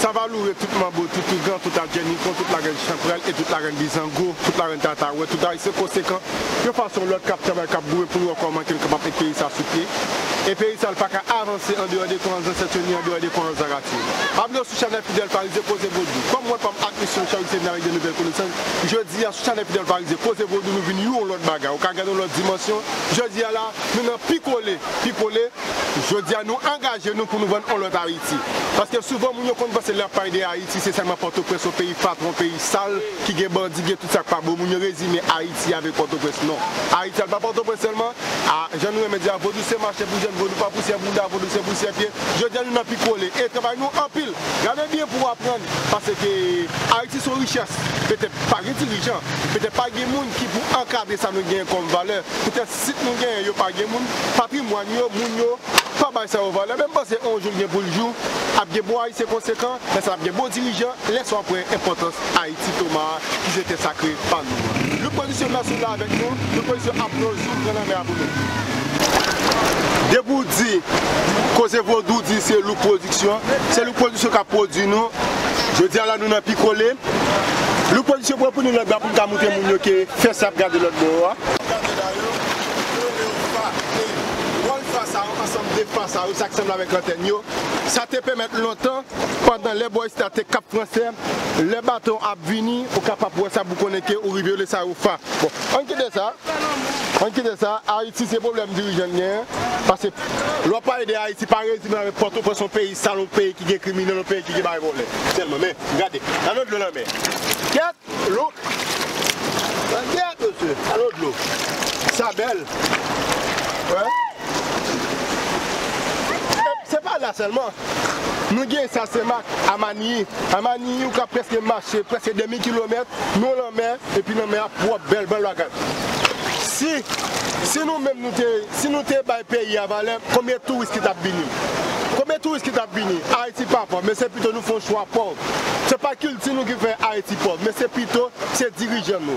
Sa va loure tout mambo, tout tout gan, tout a genikon, tout la ren chanprel, et tout la ren bizango, tout la ren tatawe, tout a ise konsekant. Yo fason lot kap chabay kap bouwe pou nou akon manken kapap e peyi sa sou pie. E peyi sa l pa ka avanse an dewa de kon an zansetoni, an dewa de kon an zarati. Ablo sou chanel fidel parize, pose vodou. Kom mwen pam admisyon charite nari de nouvel konesan, je di a sou chanel fidel parize, pose vodou nou vini yon lot baga, ou ka gado lot dimensyon. Je di a la, nou nan pikole, pikole, je di a nou angaje nou pou nou ven on lot Haiti. Paske souvan moun yo kon se lè paye de Haiti, se seman Port-au-Prince ou peyi patron, peyi sal, ki gen bandi, gen tout sak pa bo, moun yo rezime Haiti avek Port-au-Prince, non. Haiti al pa Port-au-Prince selman, a, jan nou remedi a vodou se mache pou jen, vodou pa pousye bouda, vodou se pousye pie, je diyan nou nan pi kole, e travay nou anpil, gade bien pou apren, pase ke Haiti son riches, pete pa gen dirijan, pete pa gen moun ki pou ankade sa nou gen kon valeur, pete sit nou gen yo pa gen moun, papi yo, moun yo, Fabay sa yo vale, menm ba se 11 gen pou ljou, ap gen bo Haiti se konsekant, men sa ap gen bo dirijan, leso apre impotans Haiti Thomas ki se te sakre pan nou. Le pozisyon nasou la avek nou, le pozisyon ap nou jou prenen mè apou nou. Debou di, koze vodou di se lou prodiksyon, se lou prodiksyon ka produ nou, je di ala nou nan pikole, lou prodiksyon pou nou nan bapou kamoute moun yo ke fè sap gade lòt bo a. te fasa ou sak semla vek anten yo. Sa te pemet lontan, pandan le boy sta te kap franse, le baton ap vini, ou kap ap wè sa bou koneke ou rivyo le sa ou fa. Bon, anke de sa, anke de sa, Haiti se problem dirijen gen, pase lwa pa ede Haiti pa rezime avè porto pou son peyi salon, peyi ki gen krimine, lon peyi ki gen bari volè. Selman men, gade, anon de lò nan men. Ket, lò, ket, anon de lò, sa bel, wè, la selman, nou gen sa semak a maniye. A Amani ou ka preske mache, preske demi kilometre, nou lan men, epi nan men ap wap bel bel wakad. Si, si nou men nou te, si nou te bay peyi avalem, komye tou ki tap bini? be turist ki tap bini, Haiti pa pa, men se pito nou fon chwa pov. Se pa kilti nou ki fe Haiti pov, men se pito se dirijen nou.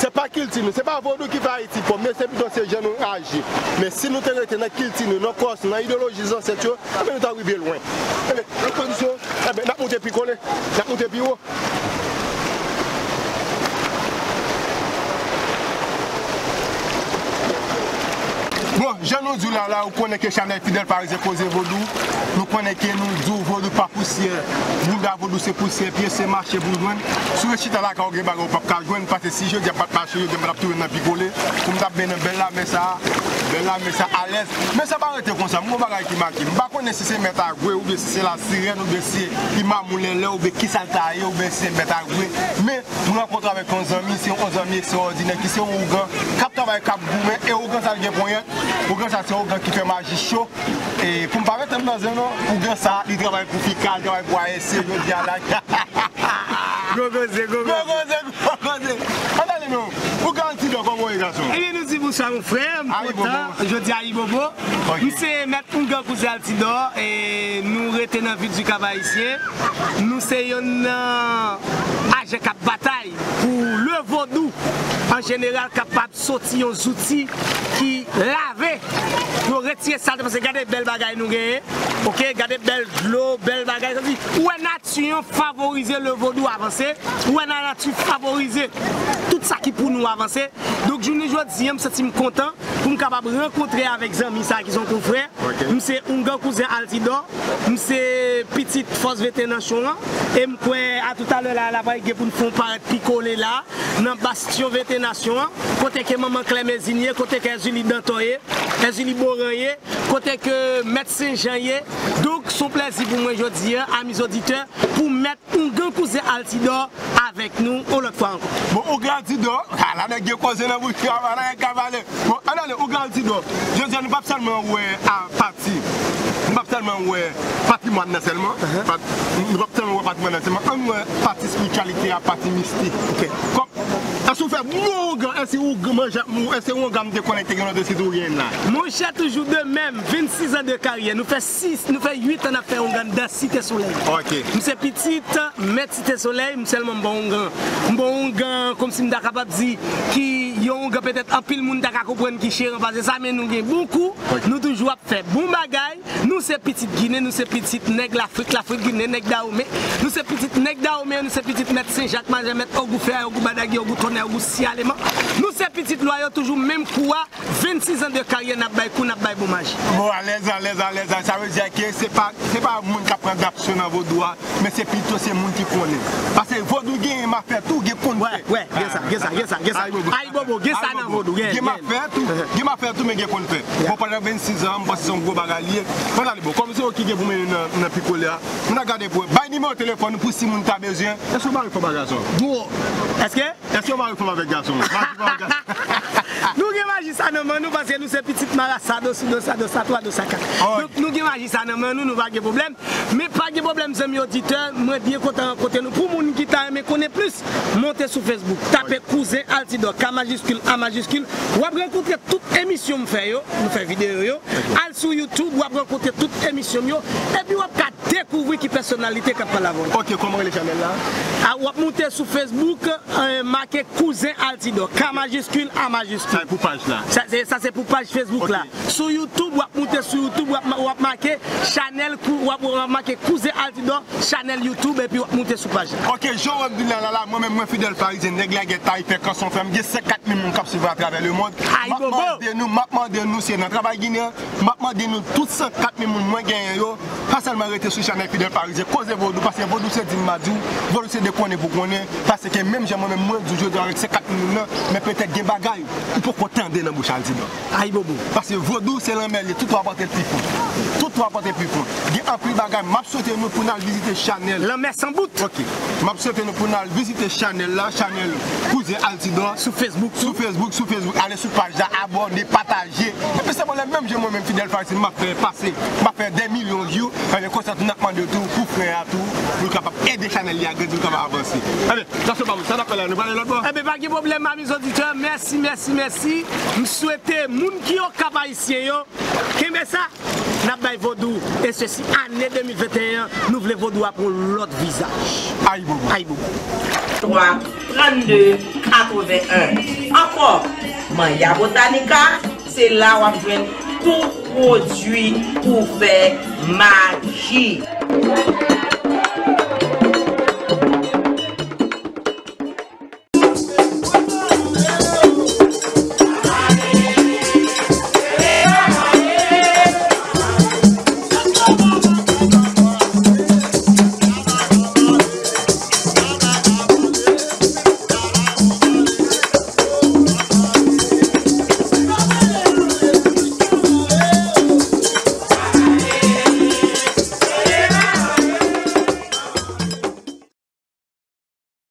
Se pa kilti nou, se pa vodou ki fe Haiti pov, men se pito se jen nou aji. Men si nou te rete nan kilti nou, nan kos, nan ideologizan set yo, ebe nou ta wive lwen. Ebe, nan kondisyon, eh ebe, nan moutepi kone, nan moutepi yo. Bon, jen nou djou la la, ou konen ke chanel fidel parize pose vodou, nou konen ke nou djou vodou pa pousye, bouda vodou se pousye, piye se mache boudwen, sou e chita la ka ou ge baga ou pap kajwen, pate si je, diya pat mache yo, gen mrap touwen nan pigole, koum tap benen bel la mesa, bel la mesa alez, men se ba rete kon sa, mou bagay ki maki, mba konen se meta ou be se la siren, ou imam ou be kisaltaye, ou be se meta gwe, an kontra vek kon zami, se yon zami ekstraordine, ki se yon ougan, kap travay kap goumen, e ougan sa gen ponyen, Ougan sa se ougan ki fe maji chou E pou m pare tem nan zeno Ougan sa li travay pou fikal Travay pou A.S.C. Go goze, go goze Go. Goze Adale nou, ougan ti do kon mwen yon sa mou frè Jodi a yi bobo. Nou se met ougan kouze al ti do E nou rete nan vide du kaba isye Nou se yon Aje kap batay Pou le vodou En general kapap soti yon zouti Ki lave. Yo retye salte Pase gade bel bagay nou geye Ok, gade bel glo, bel bagay. Ou e natyon favorize le vodou avanse, ou e natyon favorize tout sa ki pou nou avanse. Dok jouni jwa diye, mse ti m kontan. Pou m kapap renkontre avek zan misa ki son kou fre Mse ungan kouzen altido Mse pitit fos vete nan chon E m kwe a tout ale la La baye ge pou m fon paret pikole la Nan bastyon vete nasyon Kote ke maman kleme zinye Kote ke zili dantoye Zili boranye Kote ke met sen janye Donk son plezi pou mwen jodi Amis auditeur Pou met ungan kouzen altido Avek nou ou lot fwa ankon Bon, altido Alane ge kouzen nan vou Alane kavale Bon, alane ungan altido Je zi an nou pap salman wè a pati Nou pap salman wè pati mwan nan selman Nou pap salman wè pati mwan nan selman An wè pati spiritualite a pati mistik Ok. Kom Asou fe mou gen, ese ou gen mde konekte gen an de sidou gen la? Mwen chè toujou de mèm, 26 an de karyen, nou fe 6, nou fe 8 an a fe an gen da site soley. Ok. Mwen se pitit, met site soley, mwen selman mwen gen. Mwen gen, kom si mda kapap zi, ki yon gen petet apil moun da ka kopwen ki chè, mwen pase sa men nou gen bon kou, nou toujou ap fe bon bagay, nou se pitit Gine, nou se pitit neg l'Afrik, l'Afrik Gine, neg Daoume, nou se pitit neg Daoume, nou se pitit met Saint-Jacques, manje met Ogou Fè, Ogou Badagi, Ogou Tonè, Ogou Sialeman, nou se pitit loyo toujou mèm kouwa, 26 an de karye nap bay kou, nap bay boumaj. Bon, alez, alez, alez, sa vè diya ki se pa moun ka pren d'apsyon nan vodou a, men se pito se moun ki konen. se vodou gen ma fetou, gen kon te. Wè, wè, gen sa, gen sa, gen sa, gen sa. Ay bobo, gen sa nan vodou, gen. Gen ma fetou, gen ma fetou men gen kon te. Mwen panen 26 an, mwen pasi son gro baga liye. Mwen ale bo, komise yo ki gen pou men nan pikole a. Mwen a gade pou, bay nime ou telefon nou pou si moun ta bezyen. Eske ou mari pou baga son? Bo, eske? Eske ou mari pou baga son? Mari pou baga son. Nou gen maji sa nan man nou Pase nou se pitit mara sa dosi dosa dosa Toa dosa ka Nou gen maji sa nan man nou nou va ge problem Me pa ge problem zemi auditeur Mwen biye kontan kote nou Pou moun ki ta eme kone plus Monte sou Facebook. Tape Kouzen Altidor Ka majiskul A majiskul Wap renkontre tout emisyon mwen fe yo. Mwen fe video yo. Al sou Youtube Wap renkontre tout emisyon yo. E pi wap ka dekouvri ki personalite Kat pa la vola Ok, koman le chanel la? Wap monte sou Facebook Make Kouzen Altidor Ka majiskul A majiskul Sa pou page la? Sa se pou page Facebook la Sou Youtube wap monte sou Youtube Wap make Chanel Wap make Kouzen Altidor Chanel Youtube E pi wap monte sou page. La Ok, joun wap di la la la Mwen mwen fidel Parisien Neg la geta Ipe kanson fem Ge se kat mi moun kap si va Traver le moun Mapman de nou Mapman de nou Se nan trabay gine Mapman de nou Tout se kat mi moun Mwen genye yo. Paselman rete sou Chanel fidel Parisien. Koze vodou Pase vodou se din madou. Vodou se de kone pou kone Pase ke menm jen mwen mwen Dou jodi Arek se kat mi moun Men petet gen bagay Ou pou kontende nan bouch Altidor Ay bobo. Pase vodou se lanmelye Tout wapote pifon Tout wapote pifon Gen anpil bagay Map sote nou pou nan vizite Chanel. Lanmè san bout. Ok. Map sote nou pou nan vizite Chanel la Chanel. Kouzen Altidor Sou Facebook Sou Facebook Sou Facebook. Ale sou page la Aborde Pataje Epe se bon le menm jen mwen men Fidel Parisien Ma fè pase Ma fè 10 milyon view Fè le konsert nakman de tou Pou fè a tou Pou kapap ede Chanel li a gredou Kama avansi Ebe Jaso bamou Sa napel la Nou bale lot bo Ebe bagi problem Amis auditeurs Merci merci merci. M souwete moun ki yo kaba isye yo Keme sa Nap bay vodou E se si ane 2021 Nou vle vodou apon lot vizaj Ayi bobo Ayi bobo 3, 32, 81 Ankor Manya Botanika Se la wap jwen tout prodwi pou fe magi